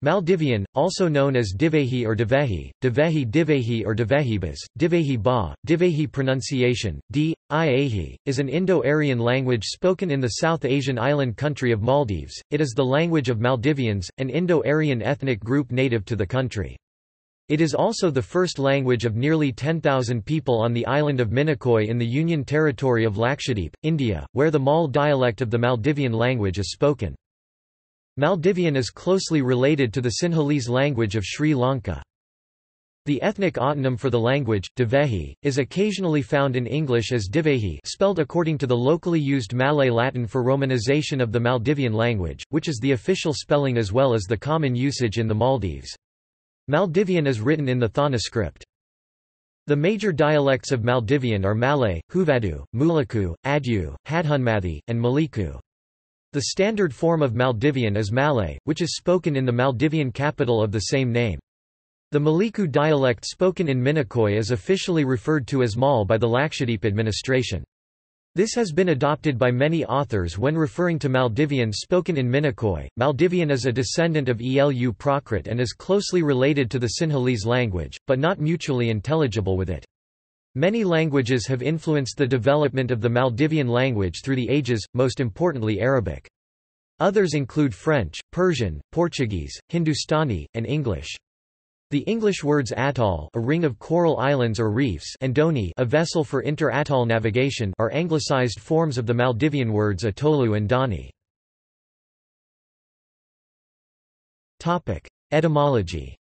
Maldivian, also known as Dhivehi or Divehi, Divehi Divehi or Divehibas, Divehi Ba, Divehi pronunciation, D. Iahi, is an Indo-Aryan language spoken in the South Asian island country of Maldives. It is the language of Maldivians, an Indo-Aryan ethnic group native to the country. It is also the first language of nearly 10,000 people on the island of Minicoy in the Union Territory of Lakshadweep, India, where the Mahl dialect of the Maldivian language is spoken. Maldivian is closely related to the Sinhalese language of Sri Lanka. The ethnic autonym for the language, Divehi, is occasionally found in English as Divehi spelled according to the locally used Malé Latin for romanization of the Maldivian language, which is the official spelling as well as the common usage in the Maldives. Maldivian is written in the Thaana script. The major dialects of Maldivian are Malé, Huvadhu, Mulaku, Addu, Hadhunmathi, and Maliku. The standard form of Maldivian is Malé, which is spoken in the Maldivian capital of the same name. The Maliku dialect spoken in Minicoy is officially referred to as Mahl by the Lakshadweep administration. This has been adopted by many authors when referring to Maldivian spoken in Minicoy. Maldivian is a descendant of Elu Prakrit and is closely related to the Sinhalese language, but not mutually intelligible with it. Many languages have influenced the development of the Maldivian language through the ages, most importantly Arabic. Others include French, Persian, Portuguese, Hindustani, and English. The English words atoll a ring of coral islands or reefs and doni a vessel for inter-atoll navigation are anglicized forms of the Maldivian words atolu and dani. Etymology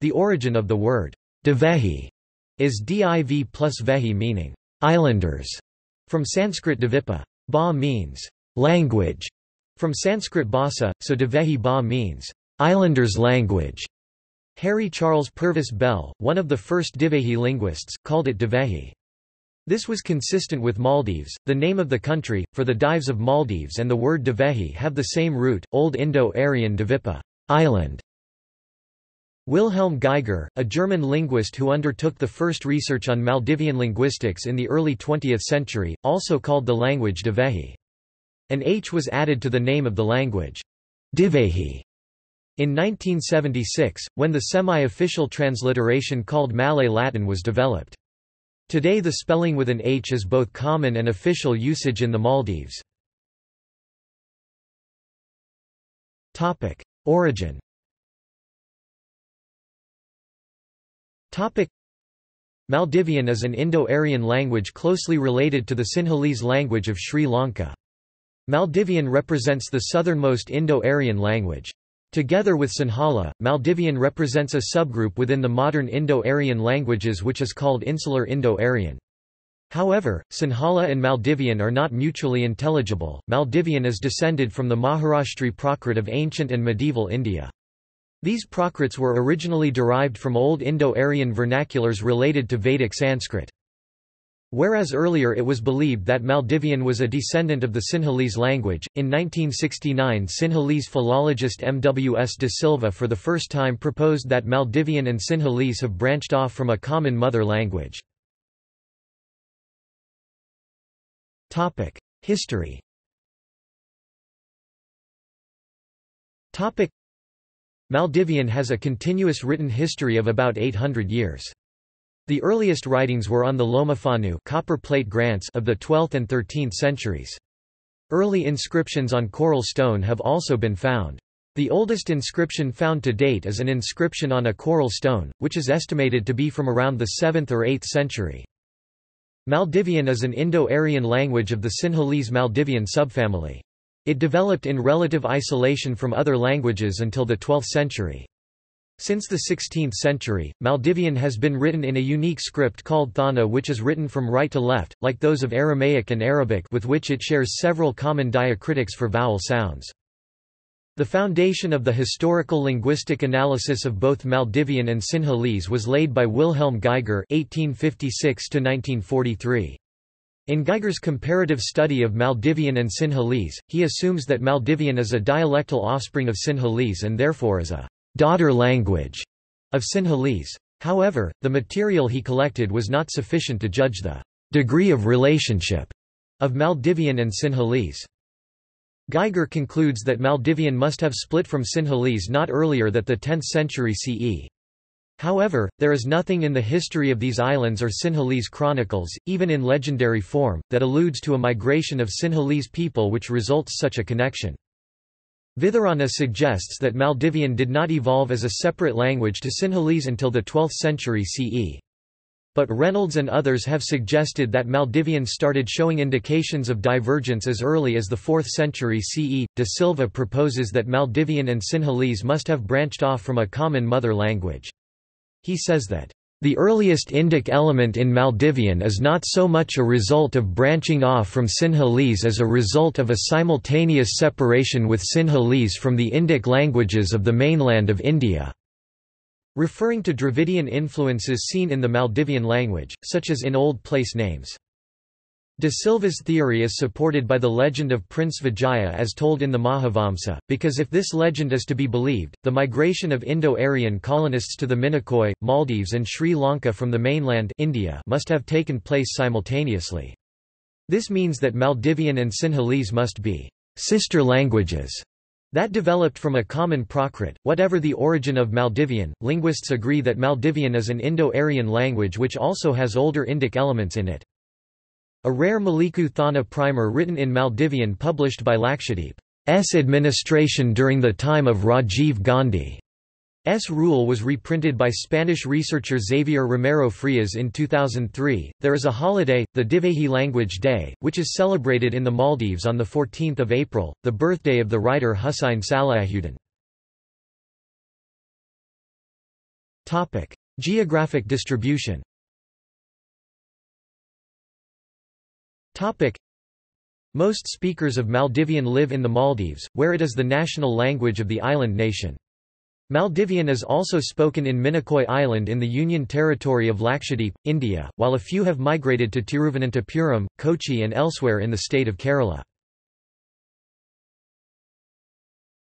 the origin of the word Divehi is div plus vehi meaning islanders from Sanskrit divipa. Ba means language from Sanskrit basa, so Divehi Ba means islanders' language. Harry Charles Purvis Bell, one of the first Divehi linguists, called it Divehi. This was consistent with Maldives, the name of the country, for the Dives of Maldives and the word Divehi have the same root, Old Indo-Aryan Divipa island", Wilhelm Geiger, a German linguist who undertook the first research on Maldivian linguistics in the early 20th century, also called the language Divehi. An H was added to the name of the language, Divehi, in 1976, when the semi-official transliteration called Malé Latin was developed. Today the spelling with an H is both common and official usage in the Maldives. Origin Maldivian is an Indo-Aryan language closely related to the Sinhalese language of Sri Lanka. Maldivian represents the southernmost Indo-Aryan language. Together with Sinhala, Maldivian represents a subgroup within the modern Indo-Aryan languages which is called Insular Indo-Aryan. However, Sinhala and Maldivian are not mutually intelligible. Maldivian is descended from the Maharashtri Prakrit of ancient and medieval India. These Prakrits were originally derived from Old Indo-Aryan vernaculars related to Vedic Sanskrit. Whereas earlier it was believed that Maldivian was a descendant of the Sinhalese language, in 1969 Sinhalese philologist M. W. S. de Silva for the first time proposed that Maldivian and Sinhalese have branched off from a common mother language. History Maldivian has a continuous written history of about 800 years. The earliest writings were on the Lomafanu copper plate grants of the 12th and 13th centuries. Early inscriptions on coral stone have also been found. The oldest inscription found to date is an inscription on a coral stone, which is estimated to be from around the 7th or 8th century. Maldivian is an Indo-Aryan language of the Sinhalese Maldivian subfamily. It developed in relative isolation from other languages until the 12th century. Since the 16th century, Maldivian has been written in a unique script called Thaana which is written from right to left, like those of Aramaic and Arabic with which it shares several common diacritics for vowel sounds. The foundation of the historical linguistic analysis of both Maldivian and Sinhalese was laid by Wilhelm Geiger 1856 -1943. In Geiger's comparative study of Maldivian and Sinhalese, he assumes that Maldivian is a dialectal offspring of Sinhalese and therefore is a daughter language of Sinhalese. However, the material he collected was not sufficient to judge the degree of relationship of Maldivian and Sinhalese. Geiger concludes that Maldivian must have split from Sinhalese not earlier than the 10th century CE. However, there is nothing in the history of these islands or Sinhalese chronicles, even in legendary form, that alludes to a migration of Sinhalese people which results such a connection. Vitharana suggests that Maldivian did not evolve as a separate language to Sinhalese until the 12th century CE. But Reynolds and others have suggested that Maldivian started showing indications of divergence as early as the 4th century CE. De Silva proposes that Maldivian and Sinhalese must have branched off from a common mother language. He says that, "...the earliest Indic element in Maldivian is not so much a result of branching off from Sinhalese as a result of a simultaneous separation with Sinhalese from the Indic languages of the mainland of India." referring to Dravidian influences seen in the Maldivian language, such as in Old Place names. De Silva's theory is supported by the legend of Prince Vijaya as told in the Mahavamsa, because if this legend is to be believed, the migration of Indo-Aryan colonists to the Minicoy, Maldives and Sri Lanka from the mainland India must have taken place simultaneously. This means that Maldivian and Sinhalese must be sister languages that developed from a common Prakrit. Whatever the origin of Maldivian, linguists agree that Maldivian is an Indo-Aryan language which also has older Indic elements in it. A rare Maliku Thaana primer written in Maldivian published by Lakshadweep's administration during the time of Rajiv Gandhi's rule was reprinted by Spanish researcher Xavier Romero Frias in 2003. There is a holiday, the Divehi Language Day, which is celebrated in the Maldives on 14 April, the birthday of the writer Hussain Salahuddin. Geographic distribution Most speakers of Maldivian live in the Maldives, where it is the national language of the island nation. Maldivian is also spoken in Minicoy Island in the Union Territory of Lakshadweep, India, while a few have migrated to Tiruvananthapuram, Kochi and elsewhere in the state of Kerala.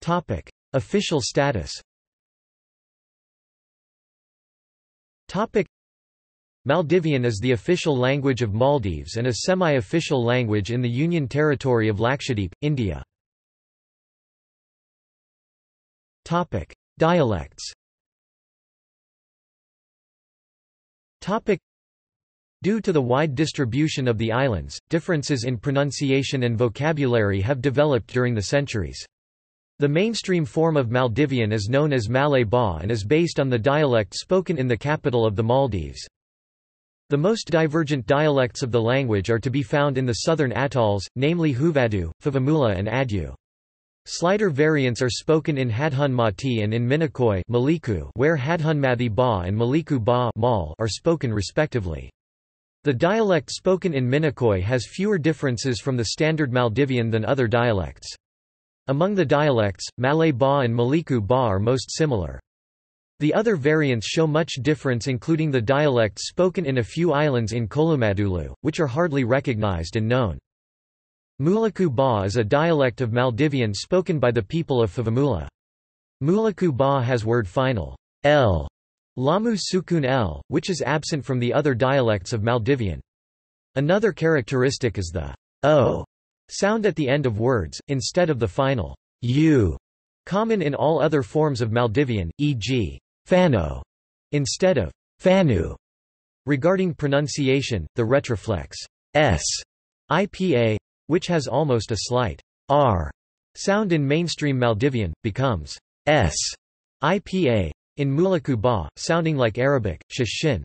Topic. Official status Maldivian is the official language of Maldives and a semi-official language in the Union Territory of Lakshadweep, India. Dialects Due to the wide distribution of the islands, differences in pronunciation and vocabulary have developed during the centuries. The mainstream form of Maldivian is known as Malé Ba and is based on the dialect spoken in the capital of the Maldives. The most divergent dialects of the language are to be found in the southern atolls, namely Huvadhu, Fuvahmulah and Addu. Slighter variants are spoken in Hadhunmathi and in Minicoy Maliku where Hadhunmathi Ba and Maliku Ba are spoken respectively. The dialect spoken in Minicoy has fewer differences from the standard Maldivian than other dialects. Among the dialects, Malé Ba and Maliku Ba are most similar. The other variants show much difference including the dialects spoken in a few islands in Kolhumadulu, which are hardly recognized and known. Mulaku Ba is a dialect of Maldivian spoken by the people of Fuvahmulah. Mulaku Ba has word final l, lamu sukun l, which is absent from the other dialects of Maldivian. Another characteristic is the o sound at the end of words, instead of the final u, common in all other forms of Maldivian, e.g. Fano instead of Fanu. Regarding pronunciation, the retroflex s ipa, which has almost a slight r sound in mainstream Maldivian, becomes s ipa in Mulaku sounding like Arabic, shishin.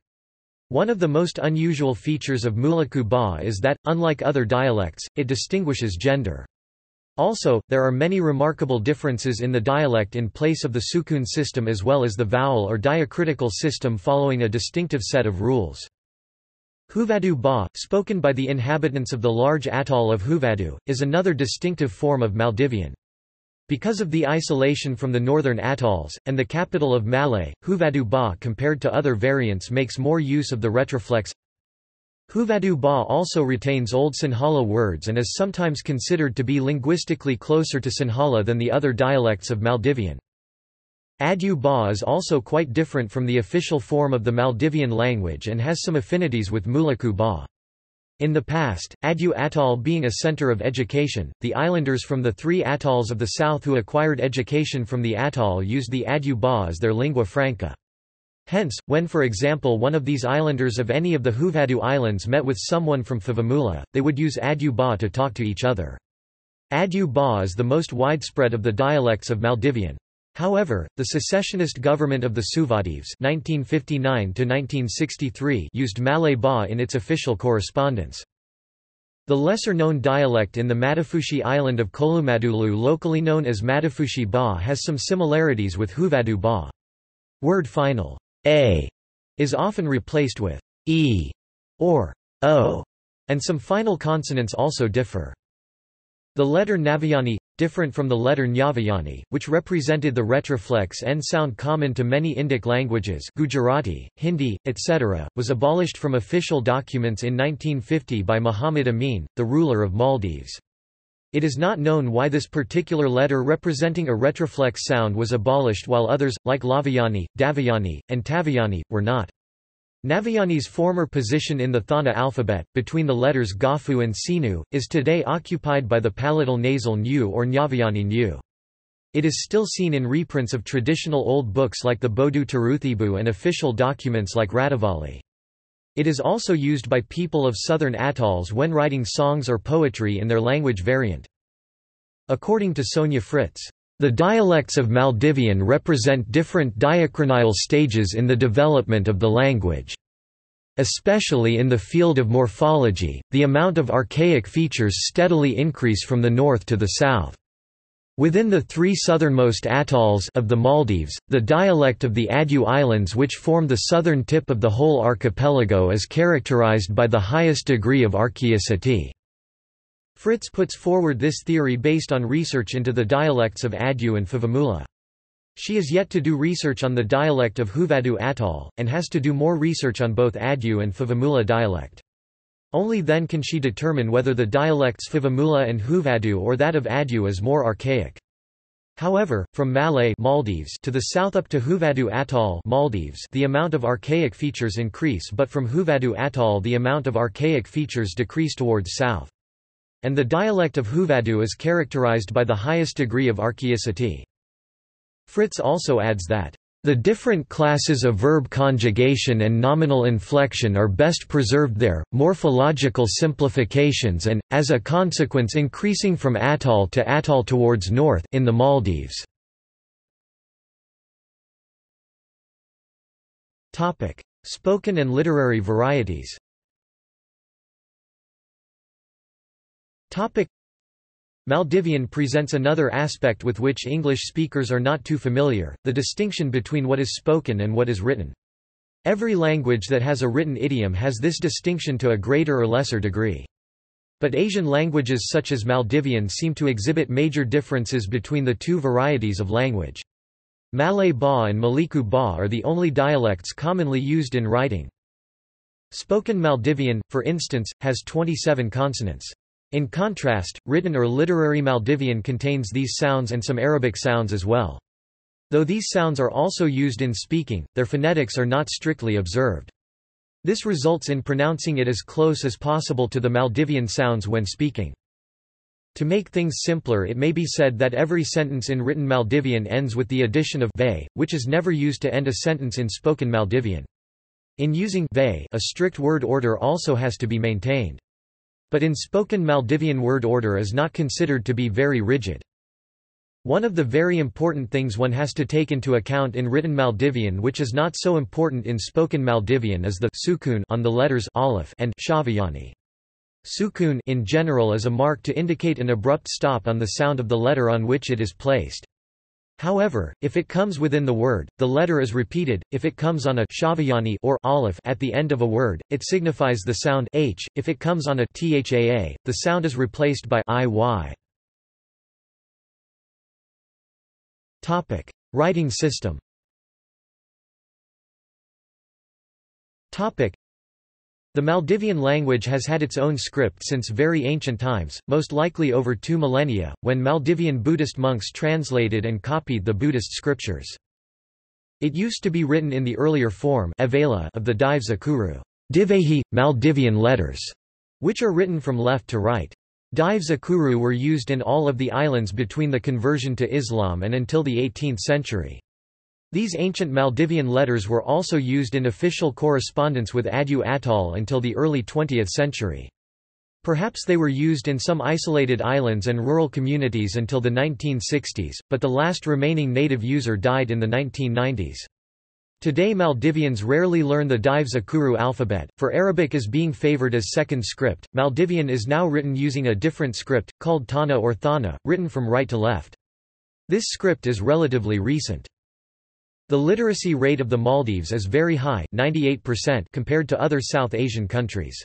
One of the most unusual features of Mulaku is that, unlike other dialects, it distinguishes gender. Also, there are many remarkable differences in the dialect in place of the sukun system as well as the vowel or diacritical system following a distinctive set of rules. Huvadhu Ba, spoken by the inhabitants of the large atoll of Huvadhu, is another distinctive form of Maldivian. Because of the isolation from the northern atolls, and the capital of Malé, Huvadhu Ba compared to other variants makes more use of the retroflex Huvadhu Ba also retains Old Sinhala words and is sometimes considered to be linguistically closer to Sinhala than the other dialects of Maldivian. Addu Ba is also quite different from the official form of the Maldivian language and has some affinities with Mulaku Ba. In the past, Addu Atoll being a center of education, the islanders from the three atolls of the south who acquired education from the atoll used the Addu Ba as their lingua franca. Hence, when for example one of these islanders of any of the Huvadhu Islands met with someone from Fuvahmulah, they would use Addu Ba to talk to each other. Addu Ba is the most widespread of the dialects of Maldivian. However, the secessionist government of the Suvadives 1959 used Malé Ba in its official correspondence. The lesser-known dialect in the Matafushi island of Kolhumadulu locally known as Matafushi Ba has some similarities with Huvadhu Ba. Word final a is often replaced with e or o, and some final consonants also differ. The letter Navayani different from the letter Nyavayani, which represented the retroflex N sound common to many Indic languages Gujarati, Hindi, etc., was abolished from official documents in 1950 by Muhammad Amin, the ruler of Maldives. It is not known why this particular letter representing a retroflex sound was abolished while others, like Lavayani, Davayani, and Tavayani, were not. Navayani's former position in the Thaana alphabet, between the letters Gafu and Sinu, is today occupied by the palatal nasal Nyu or Nyavayani Nyu. It is still seen in reprints of traditional old books like the Bodu Taruthibu and official documents like Ratavali. It is also used by people of southern atolls when writing songs or poetry in their language variant. According to Sonja Fritz, the dialects of Maldivian represent different diachronial stages in the development of the language. Especially in the field of morphology, the amount of archaic features steadily increase from the north to the south. Within the three southernmost atolls of the Maldives, the dialect of the Addu Islands which form the southern tip of the whole archipelago is characterized by the highest degree of archaicity. Fritz puts forward this theory based on research into the dialects of Addu and Fuvahmulah. She is yet to do research on the dialect of Huvadhu Atoll, and has to do more research on both Addu and Fuvahmulah dialect. Only then can she determine whether the dialects Fuvahmulah and Huvadhu or that of Addu is more archaic. However, from Malé Maldives to the south up to Huvadhu Atoll Maldives the amount of archaic features increase but from Huvadhu Atoll the amount of archaic features decrease towards south. And the dialect of Huvadhu is characterized by the highest degree of archaicity. Fritz also adds that, "...the different classes of verb conjugation and nominal inflection are best preserved there, morphological simplifications and, as a consequence increasing from atoll to atoll towards north in the Maldives." Spoken and literary varieties Maldivian presents another aspect with which English speakers are not too familiar, the distinction between what is spoken and what is written. Every language that has a written idiom has this distinction to a greater or lesser degree. But Asian languages such as Maldivian seem to exhibit major differences between the two varieties of language. Malé Ba and Maliku Ba are the only dialects commonly used in writing. Spoken Maldivian, for instance, has 27 consonants. In contrast, written or literary Maldivian contains these sounds and some Arabic sounds as well. Though these sounds are also used in speaking, their phonetics are not strictly observed. This results in pronouncing it as close as possible to the Maldivian sounds when speaking. To make things simpler it may be said that every sentence in written Maldivian ends with the addition of ve, which is never used to end a sentence in spoken Maldivian. In using ve, a strict word order also has to be maintained. But in spoken Maldivian word order is not considered to be very rigid. One of the very important things one has to take into account in written Maldivian which is not so important in spoken Maldivian is the sukun on the letters aleph and shavayani. Sukun in general is a mark to indicate an abrupt stop on the sound of the letter on which it is placed. However, if it comes within the word, the letter is repeated. If it comes on a shavayani or aleph at the end of a word, it signifies the sound h. If it comes on a thaa, the sound is replaced by iy. Topic: Writing system. Topic: the Maldivian language has had its own script since very ancient times, most likely over two millennia, when Maldivian Buddhist monks translated and copied the Buddhist scriptures. It used to be written in the earlier form of the Dives Akuru Divehi, Maldivian letters, which are written from left to right. Dives Akuru were used in all of the islands between the conversion to Islam and until the 18th century. These ancient Maldivian letters were also used in official correspondence with Addu Atoll until the early 20th century. Perhaps they were used in some isolated islands and rural communities until the 1960s, but the last remaining native user died in the 1990s. Today Maldivians rarely learn the Dives Akuru alphabet, for Arabic is being favored as second script. Maldivian is now written using a different script, called Tana or Thaana, written from right to left. This script is relatively recent. The literacy rate of the Maldives is very high 98% compared to other South Asian countries.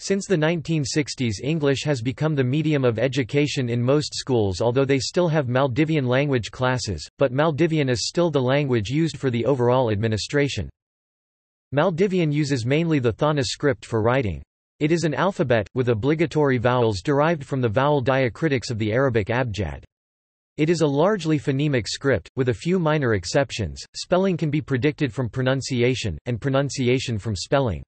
Since the 1960s English has become the medium of education in most schools although they still have Maldivian language classes, but Maldivian is still the language used for the overall administration. Maldivian uses mainly the Thaana script for writing. It is an alphabet, with obligatory vowels derived from the vowel diacritics of the Arabic abjad. It is a largely phonemic script, with a few minor exceptions. Spelling can be predicted from pronunciation, and pronunciation from spelling.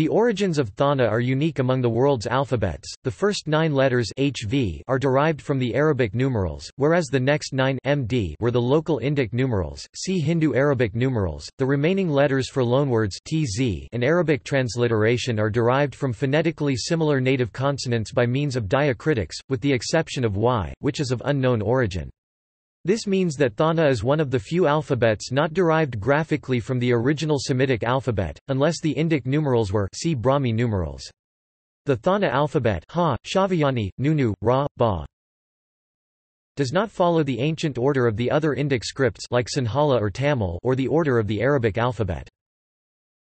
The origins of Thaana are unique among the world's alphabets. The first nine letters HV are derived from the Arabic numerals, whereas the next nine MD were the local Indic numerals. See Hindu-Arabic numerals. The remaining letters for loanwords TZ and Arabic transliteration are derived from phonetically similar native consonants by means of diacritics, with the exception of Y, which is of unknown origin. This means that Thaana is one of the few alphabets not derived graphically from the original Semitic alphabet, unless the Indic numerals were see Brahmi numerals. The Thaana alphabet ha, Shavayani, Nunu, Ra, Ba, does not follow the ancient order of the other Indic scripts like Sinhala or Tamil or the order of the Arabic alphabet.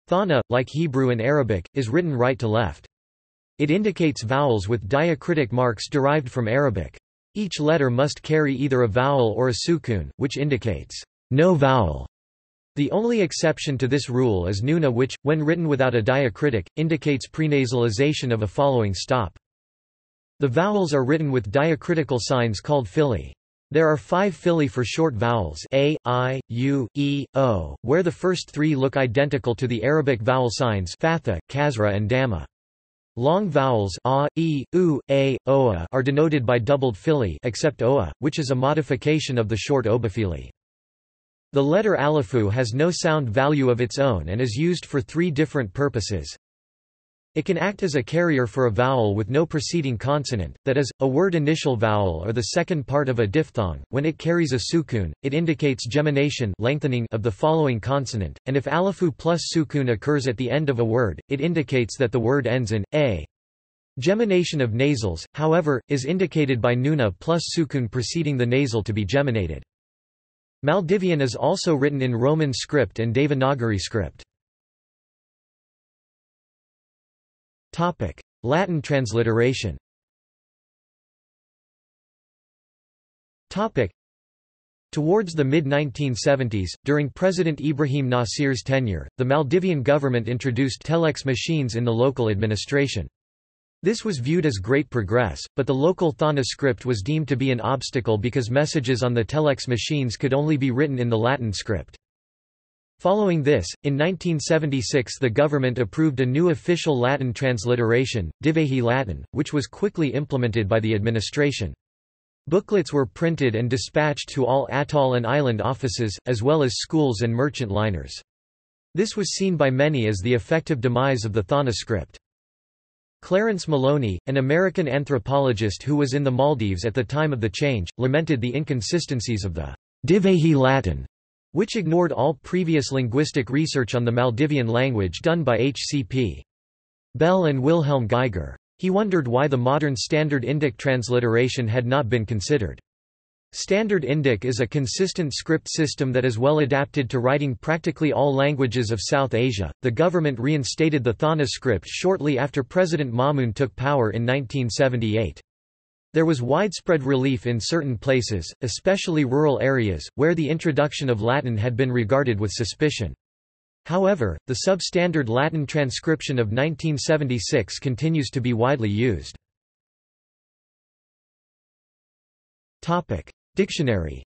Thaana, like Hebrew and Arabic, is written right to left. It indicates vowels with diacritic marks derived from Arabic. Each letter must carry either a vowel or a sukun, which indicates no vowel. The only exception to this rule is nuna which, when written without a diacritic, indicates prenasalization of a following stop. The vowels are written with diacritical signs called fili. There are five fili for short vowels a, i, u, e, o, where the first three look identical to the Arabic vowel signs fatha, kasra and dhamma. Long vowels a, e, u, a, oa are denoted by doubled fili except oa, which is a modification of the short obofili. The letter alifu has no sound value of its own and is used for three different purposes. It can act as a carrier for a vowel with no preceding consonant, that is, a word initial vowel or the second part of a diphthong. When it carries a sukun, it indicates gemination lengthening of the following consonant, and if alifu plus sukun occurs at the end of a word, it indicates that the word ends in a. Gemination of nasals, however, is indicated by nuna plus sukun preceding the nasal to be geminated. Maldivian is also written in Roman script and Devanagari script. Latin transliteration Topic: Towards the mid-1970s, during President Ibrahim Nasir's tenure, the Maldivian government introduced telex machines in the local administration. This was viewed as great progress, but the local Thaana script was deemed to be an obstacle because messages on the telex machines could only be written in the Latin script. Following this, in 1976 the government approved a new official Latin transliteration, Divehi Latin, which was quickly implemented by the administration. Booklets were printed and dispatched to all atoll and island offices, as well as schools and merchant liners. This was seen by many as the effective demise of the Thaana script. Clarence Maloney, an American anthropologist who was in the Maldives at the time of the change, lamented the inconsistencies of the Divehi Latin which ignored all previous linguistic research on the Maldivian language done by H.C.P. Bell and Wilhelm Geiger. He wondered why the modern Standard Indic transliteration had not been considered. Standard Indic is a consistent script system that is well adapted to writing practically all languages of South Asia. The government reinstated the Thaana script shortly after President Maumoon took power in 1978. There was widespread relief in certain places, especially rural areas, where the introduction of Latin had been regarded with suspicion. However, the substandard Latin transcription of 1976 continues to be widely used. Topic: Dictionary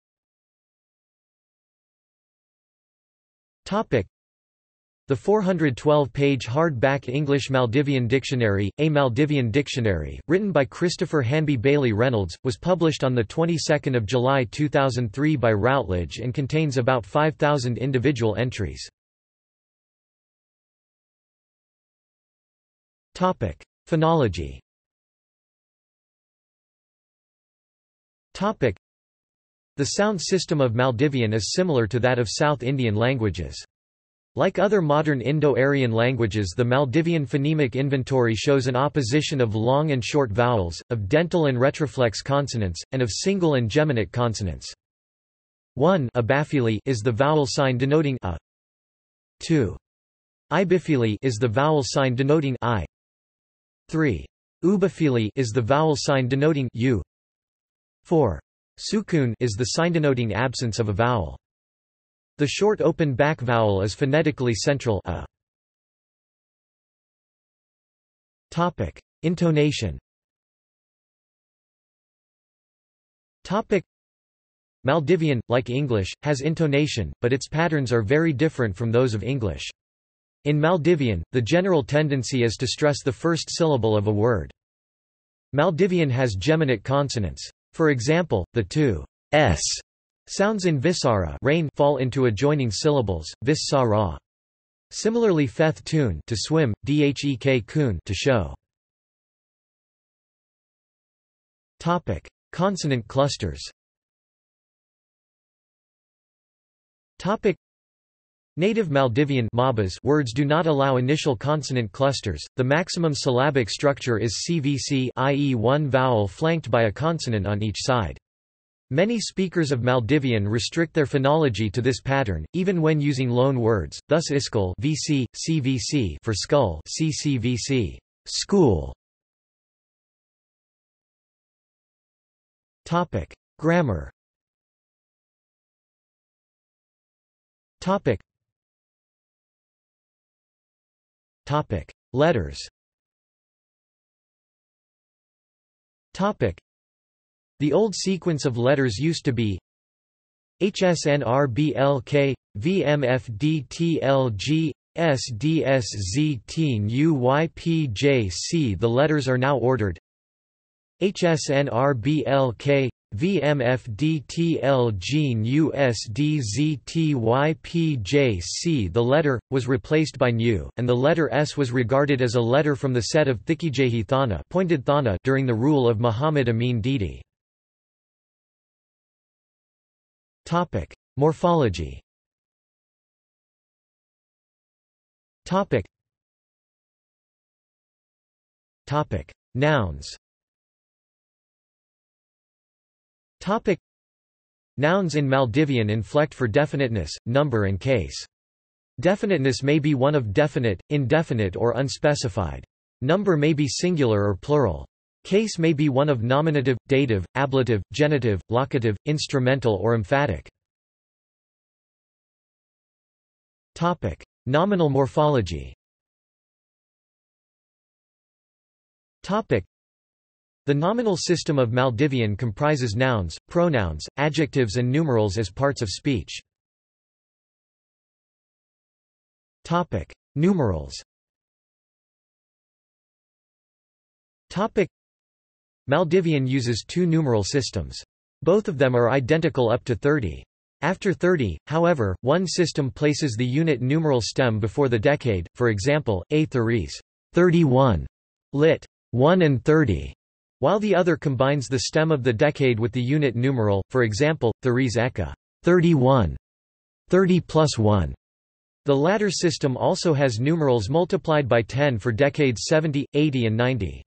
The 412-page hardback English Maldivian Dictionary, A Maldivian Dictionary, written by Christopher Hanby Baillie Reynolds, was published on the 22nd of July 2003 by Routledge and contains about 5,000 individual entries. Topic: Phonology. Topic: The sound system of Maldivian is similar to that of South Indian languages. Like other modern Indo-Aryan languages the Maldivian phonemic inventory shows an opposition of long and short vowels, of dental and retroflex consonants, and of single and geminate consonants. 1 is the vowel sign denoting a. 2. Ibifili is the vowel sign denoting i. 3. Ubifili is the vowel sign denoting u. 4. Sukun is the sign denoting absence of a vowel. The short open back vowel is phonetically central a. Topic: Intonation. Topic: Maldivian, like English, has intonation, but its patterns are very different from those of English. In Maldivian, the general tendency is to stress the first syllable of a word. Maldivian has geminate consonants. For example, the two s Sounds in Visara rain fall into adjoining syllables, vis. Similarly feth tune to swim, dhek kun to show. Topic: Consonant clusters. Topic: Native Maldivian Mabas words do not allow initial consonant clusters. The maximum syllabic structure is CVC, i.e., one vowel flanked by a consonant on each side. Many speakers of Maldivian restrict their phonology to this pattern, even when using loan words, thus iskul VC, CVC for skull CCVC, school. Topic: Grammar. Topic. Topic: Letters. Topic: the old sequence of letters used to be HSNRBLK, VMFDTLG, SDSZTNUYPJC The letters are now ordered HSNRBLK, VMFDTLGNUSDZTYPJC The letter, was replaced by Nu, and the letter S was regarded as a letter from the set of pointed Thaana during the rule of Muhammad Amin Didi. Topic: Morphology. Topic. Topic: Nouns. Topic: Nouns in Maldivian inflect for definiteness, number and case. Definiteness may be one of definite, indefinite or unspecified. Number may be singular or plural. Case may be one of nominative, dative, ablative, genitive, locative, instrumental or emphatic. Topic: Nominal morphology. Topic: The nominal system of Maldivian comprises nouns, pronouns, adjectives and numerals as parts of speech. Topic: Numerals. Topic: Maldivian uses two numeral systems. Both of them are identical up to 30. After 30, however, one system places the unit numeral stem before the decade, for example, A 31, lit. 1 and 30, while the other combines the stem of the decade with the unit numeral, for example, Therese Eka 31, 30 plus 1. The latter system also has numerals multiplied by 10 for decades 70, 80 and 90.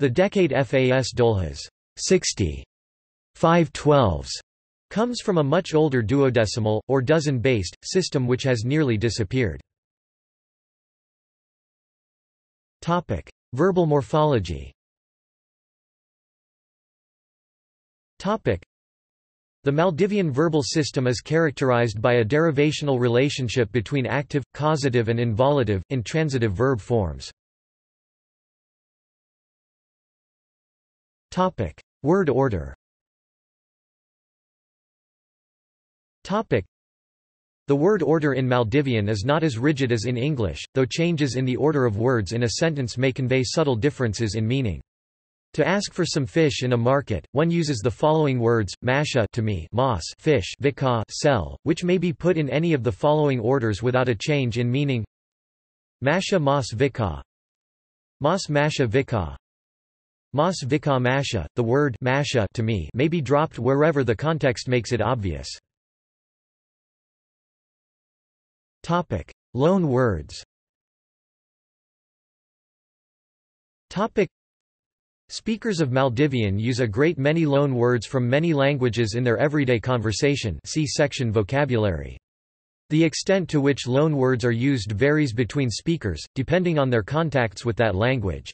The decade FAS Dolhas 60, 5 twelves, comes from a much older duodecimal, or dozen-based, system which has nearly disappeared. Topic. Verbal morphology Topic. The Maldivian verbal system is characterized by a derivational relationship between active, causative and involitive, intransitive verb forms. Topic: Word order. Topic: The word order in Maldivian is not as rigid as in English, though changes in the order of words in a sentence may convey subtle differences in meaning. To ask for some fish in a market, one uses the following words, masha to me mas fish vika sell, which may be put in any of the following orders without a change in meaning. Masha mas vika Mas masha vika Mas vika masha, the word masha to me may be dropped wherever the context makes it obvious. Topic: Loan words. Topic: Speakers of Maldivian use a great many loan words from many languages in their everyday conversation see section vocabulary. The extent to which loan words are used varies between speakers, depending on their contacts with that language.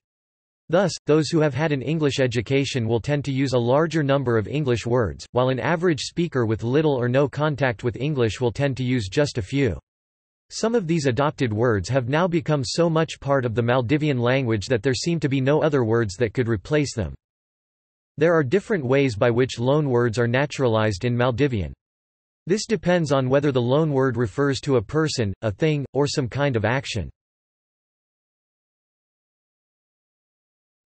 Thus, those who have had an English education will tend to use a larger number of English words, while an average speaker with little or no contact with English will tend to use just a few. Some of these adopted words have now become so much part of the Maldivian language that there seem to be no other words that could replace them. There are different ways by which loan words are naturalized in Maldivian. This depends on whether the loan word refers to a person, a thing, or some kind of action.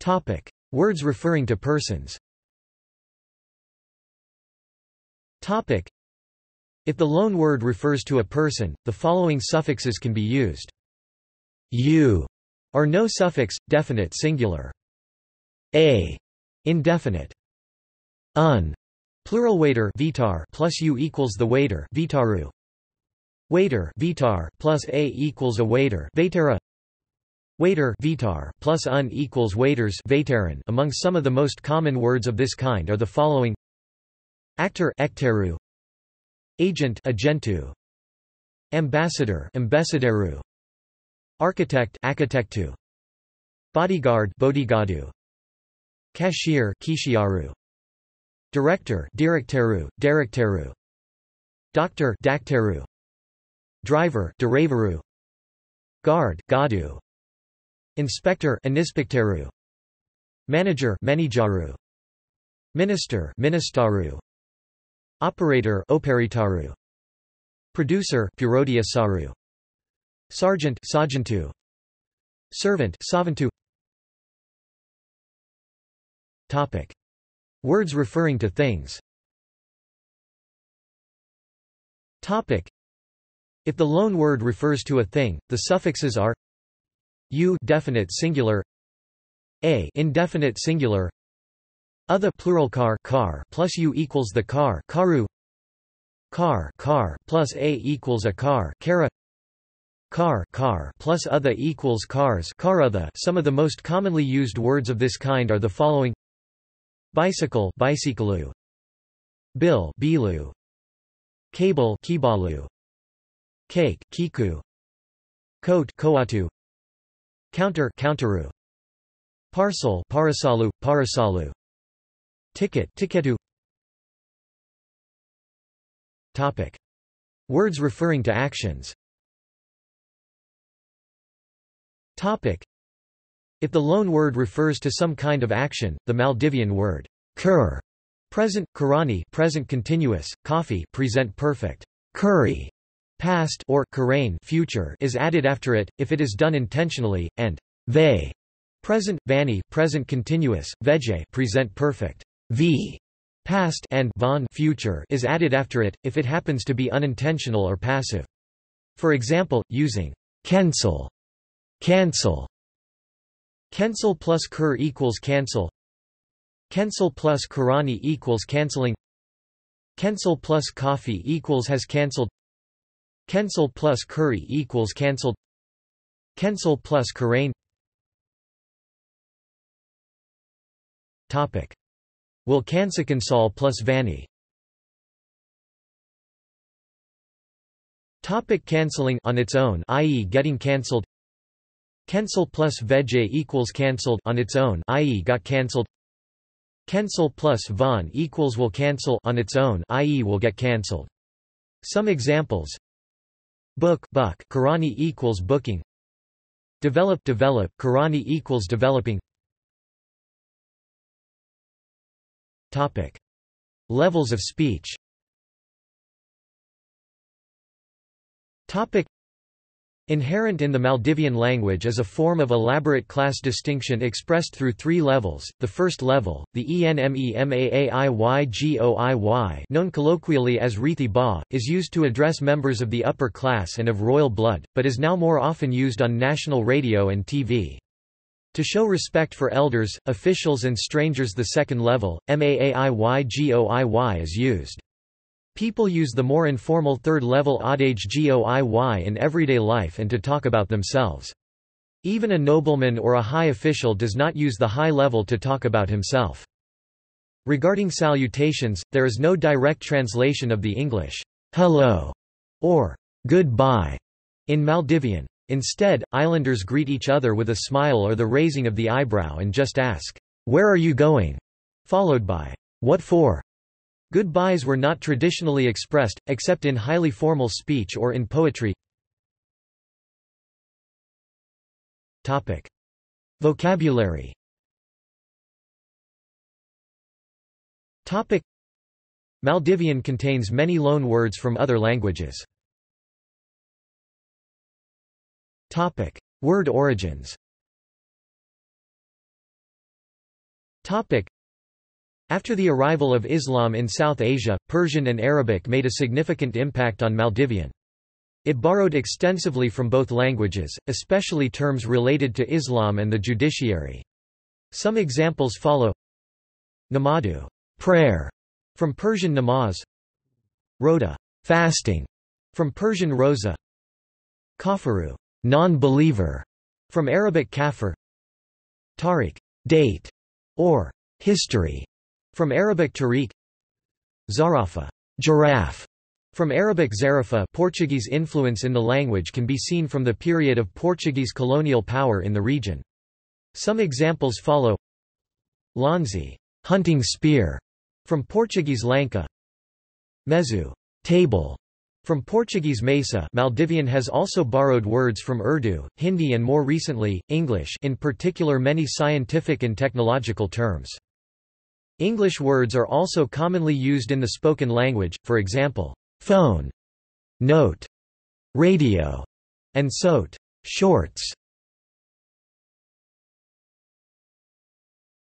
Topic. Words referring to persons Topic. If the loan word refers to a person, the following suffixes can be used. You, or no suffix, definite singular. A, indefinite. Un, plural waiter vitar plus u equals the waiter vitaru. Waiter vitar plus a equals a waiter vaitera. Waiter vitar plus un equals waiters vateran. Among some of the most common words of this kind are the following Actor ecteru, Agent agentu. Ambassador ambassadoru. Architect architectu. Bodyguard bodyguardu. Cashier kishiaru. Director directeru directeru. Doctor dakteru. Driver driveru. Guard gadu. Inspector inspecteru. Manager manageru. Minister ministeru. Operator operitaru. Producer Saru. Sergeant Sargentu. Servant Savantu. Topic. Words referring to things Topic. If the loan word refers to a thing, the suffixes are u definite singular a indefinite singular other plural car car plus u equals the car karu car car plus a equals a car kara car car plus other equals cars car other. Some of the most commonly used words of this kind are the following bicycle bicycleu bill bilu cable kibalu cake kiku coat koatu counter counteru parcel parasalu parasalu Ticket tiketu Topic. Words referring to actions Topic. If the loan word refers to some kind of action, the Maldivian word kur present, kurani present continuous, coffee present perfect, curry past or kurain future is added after it, if it is done intentionally, and ve present, vani present continuous, veje present perfect v past and von future is added after it, if it happens to be unintentional or passive. For example, using cancel, cancel, cancel plus cur equals cancel, cancel plus kurani equals canceling, cancel plus coffee equals has cancelled, cancel plus curry equals cancelled, cancel plus kurain. Topic. Will Kansakansal plus Vani Topic cancelling on its own i.e. getting cancelled Cancel plus veje equals cancelled on its own i.e. got cancelled Cancel plus von equals will cancel on its own i.e. will get cancelled. Some examples Book buck Karani equals booking Develop develop Karani equals developing Topic. Levels of speech Topic. Inherent in the Maldivian language is a form of elaborate class distinction expressed through three levels. The first level, the ENMEMAAIYGOIY known colloquially as Rithi Ba, is used to address members of the upper class and of royal blood, but is now more often used on national radio and TV. To show respect for elders, officials and strangers the second level, MAAIYGOIY is used. People use the more informal third-level adage goiy in everyday life and to talk about themselves. Even a nobleman or a high official does not use the high level to talk about himself. Regarding salutations, there is no direct translation of the English, hello, or goodbye, in Maldivian. Instead, islanders greet each other with a smile or the raising of the eyebrow and just ask, where are you going? followed by, what for? Goodbyes were not traditionally expressed, except in highly formal speech or in poetry. Vocabulary. Maldivian contains many loan words from other languages. Word origins. After the arrival of Islam in South Asia, Persian and Arabic made a significant impact on Maldivian. It borrowed extensively from both languages, especially terms related to Islam and the judiciary. Some examples follow. Namadu, prayer, from Persian namaz. Roda, fasting, from Persian roza. Kafaru, non-believer, from Arabic kafir. Tariq, date, or history, from Arabic tariq. Zarafa. Giraffe", from Arabic zarafa Portuguese influence in the language can be seen from the period of Portuguese colonial power in the region. Some examples follow. Lanzi. Hunting spear", from Portuguese lanka. Mezu. Table", from Portuguese mesa. Maldivian has also borrowed words from Urdu, Hindi and more recently, English in particular many scientific and technological terms. English words are also commonly used in the spoken language, for example, phone, note, radio, and sote, shorts.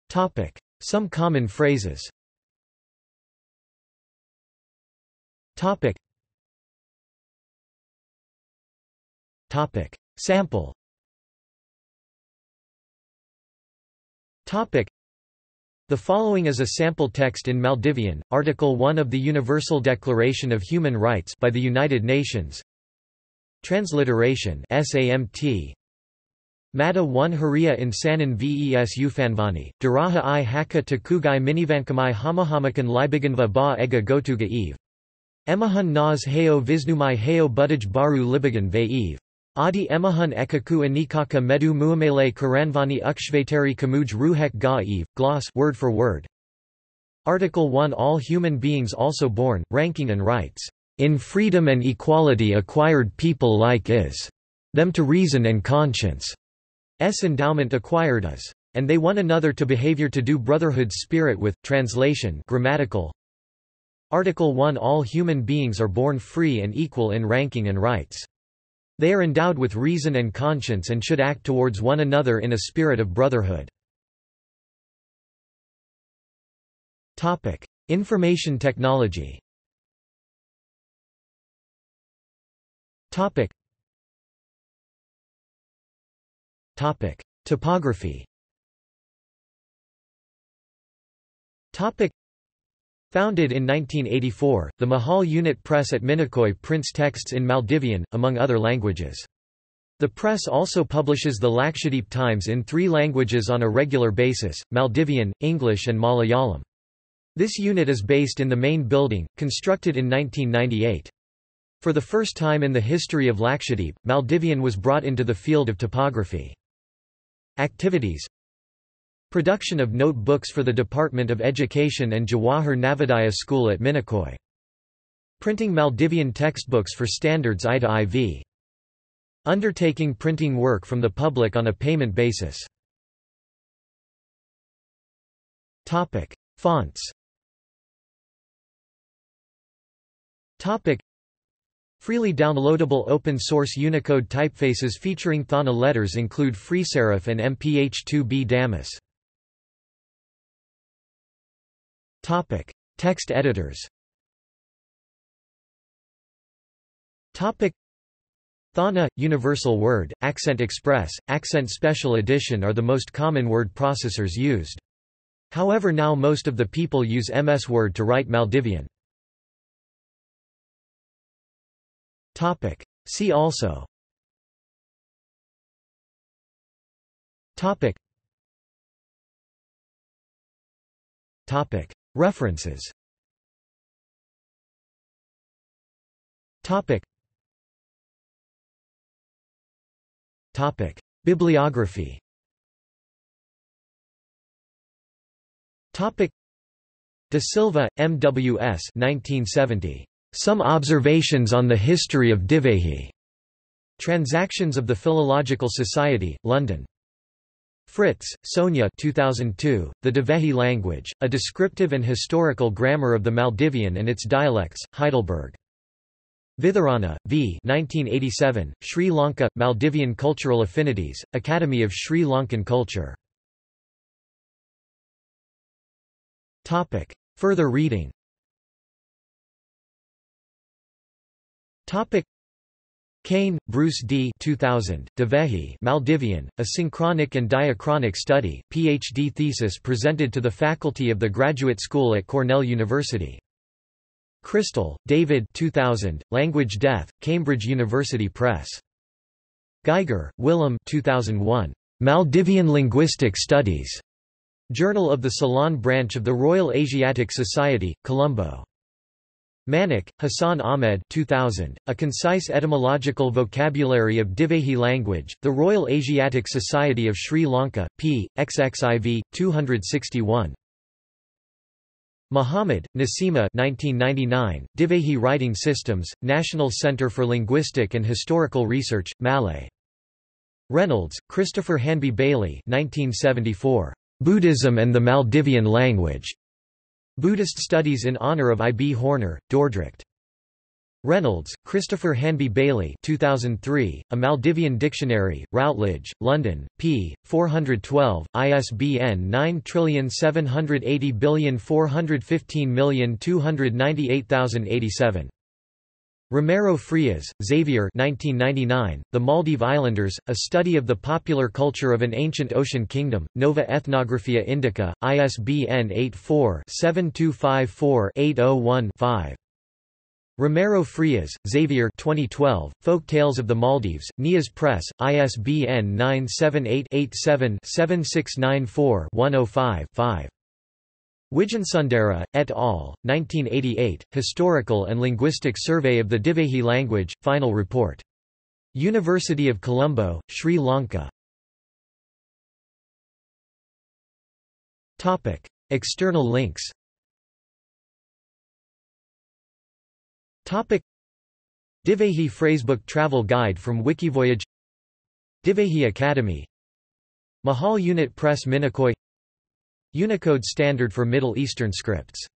Topic: Some common phrases. Topic. Topic: Sample. Topic: the following is a sample text in Maldivian, Article 1 of the Universal Declaration of Human Rights by the United Nations. Transliteration SAMT Mata 1 Haria insanan ves ufanvani, Daraha i haka takugai minivankamai hamahamakan libiganva ba ega gotuga eve. Emahan nas heo visnumai heo budaj baru libigan ve eve. Adi emahun ekaku anikaka medu muamele karanvani ukshvateri kamuj ruhek ga eve, gloss word for word. Article 1 All human beings also born, ranking and rights, in freedom and equality acquired people like is, them to reason and conscience, s endowment acquired as, and they one another to behavior to do brotherhood spirit with, translation grammatical. Article 1 All human beings are born free and equal in ranking and rights. They are endowed with reason and conscience and should act towards one another in a spirit of brotherhood. Information technology. Topic. Topic: Topography. Topic. Founded in 1984, the Mahl Unit Press at Minicoy prints texts in Maldivian, among other languages. The press also publishes the Lakshadweep Times in three languages on a regular basis, Maldivian, English and Malayalam. This unit is based in the main building, constructed in 1998. For the first time in the history of Lakshadweep, Maldivian was brought into the field of typography. Activities Production of notebooks for the Department of Education and Jawahar Navodaya School at Minicoy. Printing Maldivian textbooks for standards I to IV. Undertaking printing work from the public on a payment basis. Topic: Fonts. Topic: Freely downloadable open-source Unicode typefaces featuring Thaana letters include FreeSerif and MPH2B Damase. Topic: Text editors. Topic: Thaana, Universal Word, Accent Express, Accent Special Edition are the most common word processors used. However now most of the people use MS Word to write Maldivian. Topic. See also Topic. Topic. References Topic. Bibliography Topic. De Silva, M. W. S. 1970. Some Observations on the History of Divehi. Transactions of the Philological Society, London. Fritz, Sonja 2002, The Divehi Language, A Descriptive and Historical Grammar of the Maldivian and Its Dialects, Heidelberg. Vitharana, V. 1987, Sri Lanka, Maldivian Cultural Affinities, Academy of Sri Lankan Culture. Further reading Topic Cain, Bruce D. 2000, Divehi Maldivian, A Synchronic and Diachronic Study, Ph.D. thesis presented to the faculty of the Graduate School at Cornell University. Crystal, David 2000, Language Death, Cambridge University Press. Geiger, Wilhelm 2001, Maldivian Linguistic Studies. Journal of the Ceylon branch of the Royal Asiatic Society, Colombo. Manik, Hassan Ahmed 2000, A Concise Etymological Vocabulary of Divehi Language, The Royal Asiatic Society of Sri Lanka, p. xxiv. 261. Muhammad, Nasima 1999, Divehi Writing Systems, National Center for Linguistic and Historical Research, Malé. Reynolds, Christopher Hanby Baillie 1974. Buddhism and the Maldivian Language. Buddhist Studies in Honor of I. B. Horner, Dordrecht. Reynolds, Christopher Hanby Baillie 2003, A Maldivian Dictionary, Routledge, London, p. 412, ISBN 9780415298087. Romero Frias, Xavier 1999, The Maldive Islanders, A Study of the Popular Culture of an Ancient Ocean Kingdom, Nova Ethnographia Indica, ISBN 84-7254-801-5. Romero Frias, Xavier 2012, Folk Tales of the Maldives, Nias Press, ISBN 978 87 7694 105 5. Wijesundara, et al., 1988, Historical and Linguistic Survey of the Divehi Language, Final Report. University of Colombo, Sri Lanka. External links Divehi Phrasebook Travel Guide from Wikivoyage Divehi Academy Mahl Unit Press Minicoy Unicode standard for Middle Eastern scripts